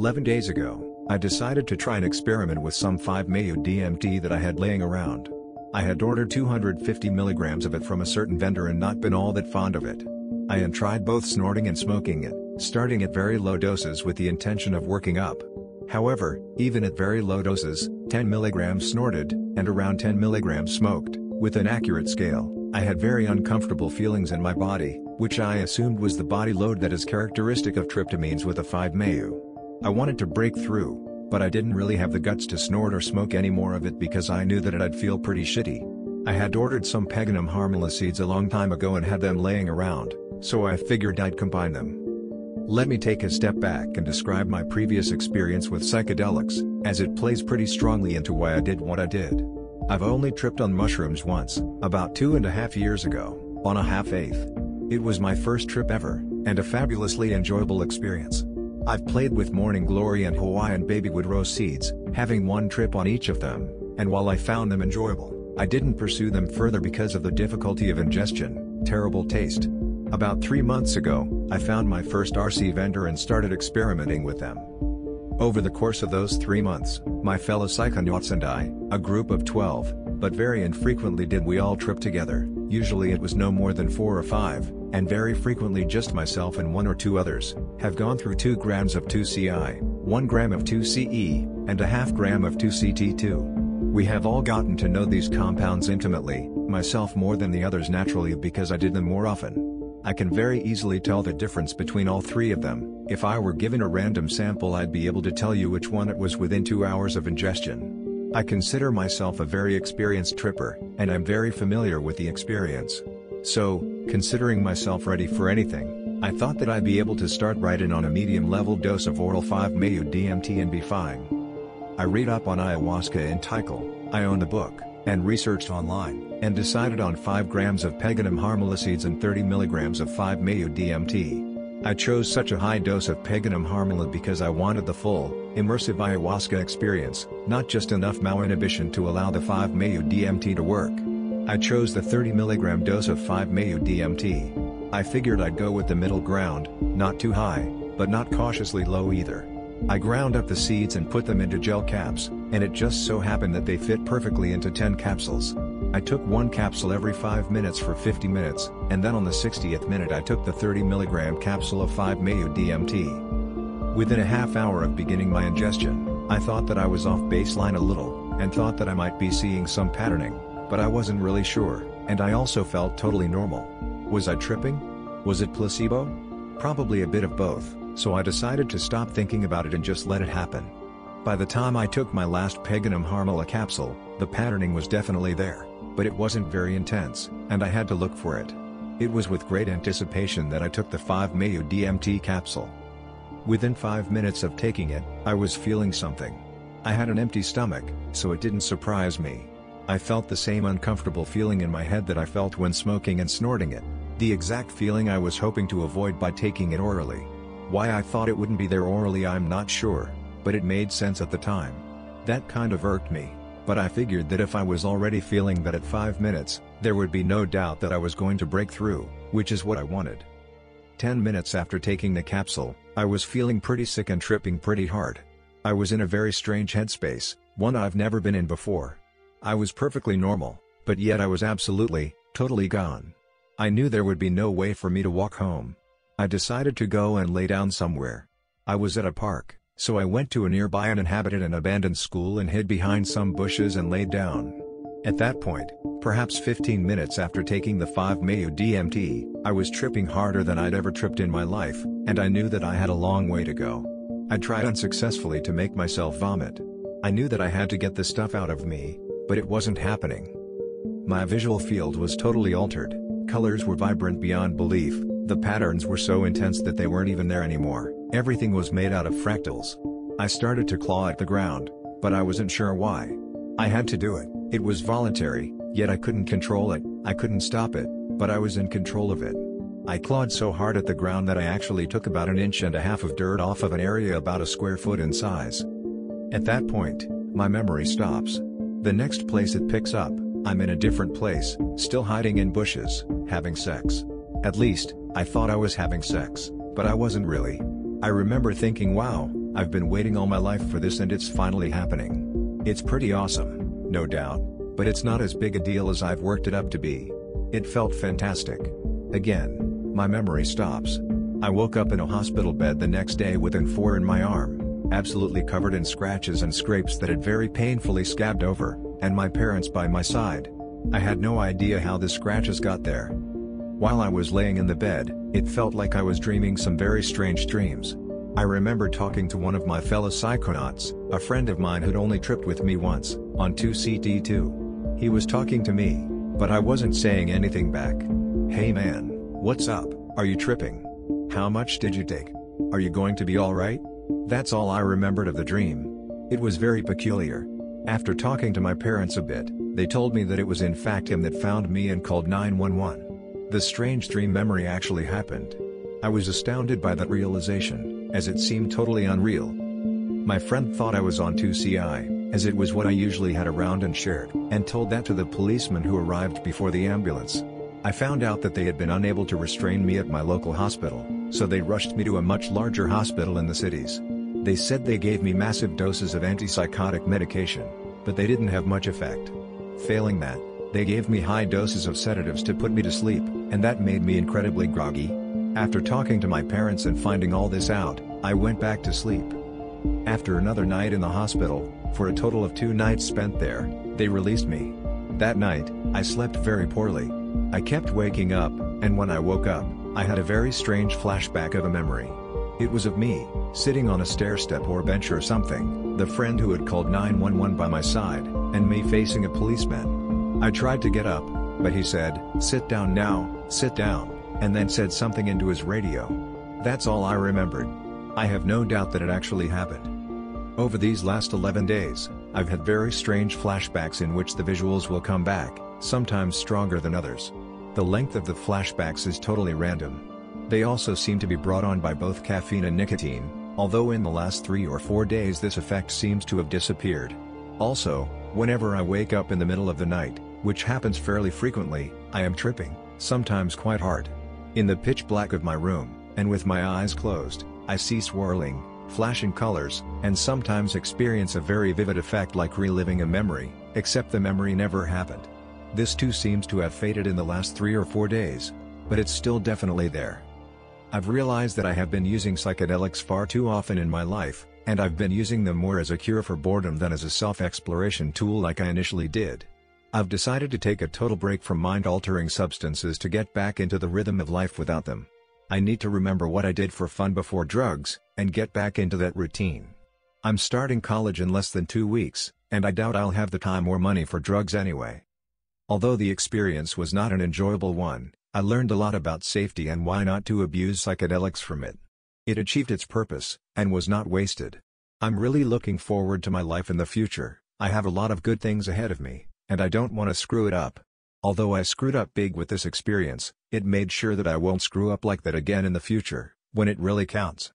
11 days ago, I decided to try an experiment with some 5-MeO DMT that I had laying around. I had ordered 250 milligrams of it from a certain vendor and not been all that fond of it. I had tried both snorting and smoking it, starting at very low doses with the intention of working up. However, even at very low doses, 10 milligrams snorted, and around 10 milligrams smoked, with an accurate scale, I had very uncomfortable feelings in my body, which I assumed was the body load that is characteristic of tryptamines with a 5-MeO. I wanted to break through, but I didn't really have the guts to snort or smoke any more of it because I knew that it'd feel pretty shitty. I had ordered some Peganum harmala seeds a long time ago and had them laying around, so I figured I'd combine them. Let me take a step back and describe my previous experience with psychedelics, as it plays pretty strongly into why I did what I did. I've only tripped on mushrooms once, about two and a half years ago, on a half-eighth. It was my first trip ever, and a fabulously enjoyable experience. I've played with Morning Glory and Hawaiian Baby Woodrose seeds, having one trip on each of them, and while I found them enjoyable, I didn't pursue them further because of the difficulty of ingestion, terrible taste. About three months ago, I found my first RC vendor and started experimenting with them. Over the course of those three months, my fellow psychonauts and I, a group of 12, but very infrequently did we all trip together, usually it was no more than four or five, and very frequently just myself and one or two others, have gone through 2 grams of 2CI, 1 gram of 2CE, and a half gram of 2CT2. We have all gotten to know these compounds intimately, myself more than the others naturally because I did them more often. I can very easily tell the difference between all three of them, if I were given a random sample I'd be able to tell you which one it was within two hours of ingestion. I consider myself a very experienced tripper, and I'm very familiar with the experience. So, considering myself ready for anything, I thought that I'd be able to start right in on a medium level dose of oral 5-MeO DMT and be fine. I read up on ayahuasca in TiHKAL, I own the book, and researched online and decided on 5 grams of Peganum harmala seeds and 30 milligrams of 5-MeO DMT. I chose such a high dose of Peganum harmala because I wanted the full, immersive ayahuasca experience, not just enough MAO inhibition to allow the 5-MeO DMT to work. I chose the 30 milligram dose of 5-MeO DMT. I figured I'd go with the middle ground, not too high, but not cautiously low either. I ground up the seeds and put them into gel caps, and it just so happened that they fit perfectly into 10 capsules. I took one capsule every 5 minutes for 50 minutes, and then on the 60th minute I took the 30 mg capsule of 5-MeO DMT. Within a half hour of beginning my ingestion, I thought that I was off baseline a little, and thought that I might be seeing some patterning, but I wasn't really sure, and I also felt totally normal. Was I tripping? Was it placebo? Probably a bit of both, so I decided to stop thinking about it and just let it happen. By the time I took my last Peganum Harmala capsule, the patterning was definitely there but it wasn't very intense, and I had to look for it. It was with great anticipation that I took the 5-MeO DMT capsule. Within 5 minutes of taking it, I was feeling something. I had an empty stomach, so it didn't surprise me. I felt the same uncomfortable feeling in my head that I felt when smoking and snorting it, the exact feeling I was hoping to avoid by taking it orally. Why I thought it wouldn't be there orally I'm not sure, but it made sense at the time. That kind of irked me but I figured that if I was already feeling that at 5 minutes, there would be no doubt that I was going to break through, which is what I wanted. 10 minutes after taking the capsule, I was feeling pretty sick and tripping pretty hard. I was in a very strange headspace, one I've never been in before. I was perfectly normal, but yet I was absolutely, totally gone. I knew there would be no way for me to walk home. I decided to go and lay down somewhere. I was at a park so I went to a nearby uninhabited and abandoned school and hid behind some bushes and laid down. At that point, perhaps 15 minutes after taking the 5-MeO DMT, I was tripping harder than I'd ever tripped in my life, and I knew that I had a long way to go. I tried unsuccessfully to make myself vomit. I knew that I had to get the stuff out of me, but it wasn't happening. My visual field was totally altered, colors were vibrant beyond belief, the patterns were so intense that they weren't even there anymore. Everything was made out of fractals. I started to claw at the ground, but I wasn't sure why. I had to do it, it was voluntary, yet I couldn't control it, I couldn't stop it, but I was in control of it. I clawed so hard at the ground that I actually took about an inch and a half of dirt off of an area about a square foot in size. At that point, my memory stops. The next place it picks up, I'm in a different place, still hiding in bushes, having sex. At least, I thought I was having sex, but I wasn't really. I remember thinking wow, I've been waiting all my life for this and it's finally happening. It's pretty awesome, no doubt, but it's not as big a deal as I've worked it up to be. It felt fantastic. Again, my memory stops. I woke up in a hospital bed the next day with an 4 in my arm, absolutely covered in scratches and scrapes that had very painfully scabbed over, and my parents by my side. I had no idea how the scratches got there. While I was laying in the bed, it felt like I was dreaming some very strange dreams. I remember talking to one of my fellow psychonauts, a friend of mine who'd only tripped with me once, on 2CT2. He was talking to me, but I wasn't saying anything back. Hey man, what's up, are you tripping? How much did you take? Are you going to be alright? That's all I remembered of the dream. It was very peculiar. After talking to my parents a bit, they told me that it was in fact him that found me and called 911. The strange dream memory actually happened. I was astounded by that realization, as it seemed totally unreal. My friend thought I was on 2CI, as it was what I usually had around and shared, and told that to the policeman who arrived before the ambulance. I found out that they had been unable to restrain me at my local hospital, so they rushed me to a much larger hospital in the cities. They said they gave me massive doses of antipsychotic medication, but they didn't have much effect. Failing that, they gave me high doses of sedatives to put me to sleep, and that made me incredibly groggy. After talking to my parents and finding all this out, I went back to sleep. After another night in the hospital, for a total of two nights spent there, they released me. That night, I slept very poorly. I kept waking up, and when I woke up, I had a very strange flashback of a memory. It was of me, sitting on a stair step or bench or something, the friend who had called 911 by my side, and me facing a policeman. I tried to get up, but he said, sit down now, sit down, and then said something into his radio. That's all I remembered. I have no doubt that it actually happened. Over these last 11 days, I've had very strange flashbacks in which the visuals will come back, sometimes stronger than others. The length of the flashbacks is totally random. They also seem to be brought on by both caffeine and nicotine, although in the last three or four days this effect seems to have disappeared. Also, whenever I wake up in the middle of the night, which happens fairly frequently, I am tripping, sometimes quite hard. In the pitch black of my room, and with my eyes closed, I see swirling, flashing colors, and sometimes experience a very vivid effect like reliving a memory, except the memory never happened. This too seems to have faded in the last three or four days. But it's still definitely there. I've realized that I have been using psychedelics far too often in my life, and I've been using them more as a cure for boredom than as a self-exploration tool like I initially did. I've decided to take a total break from mind-altering substances to get back into the rhythm of life without them. I need to remember what I did for fun before drugs, and get back into that routine. I'm starting college in less than two weeks, and I doubt I'll have the time or money for drugs anyway. Although the experience was not an enjoyable one, I learned a lot about safety and why not to abuse psychedelics from it. It achieved its purpose, and was not wasted. I'm really looking forward to my life in the future, I have a lot of good things ahead of me, and I don't want to screw it up. Although I screwed up big with this experience, it made sure that I won't screw up like that again in the future, when it really counts.